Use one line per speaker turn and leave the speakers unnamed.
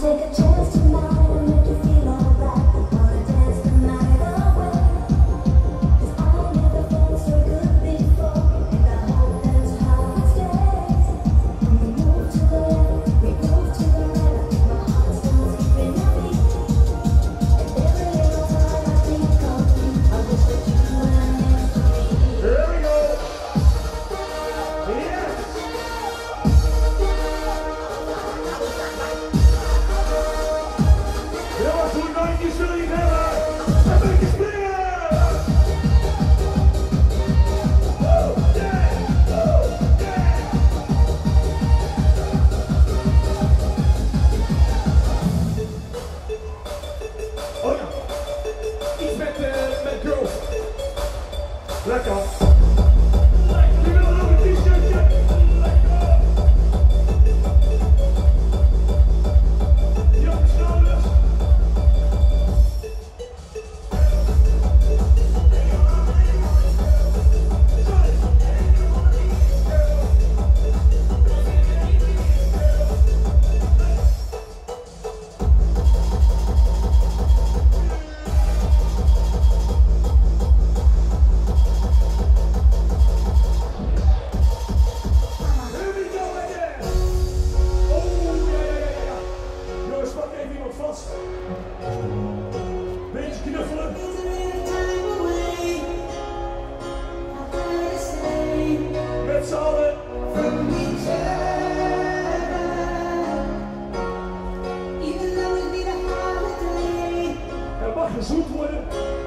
take a chance.
D'accord. junto, olhando.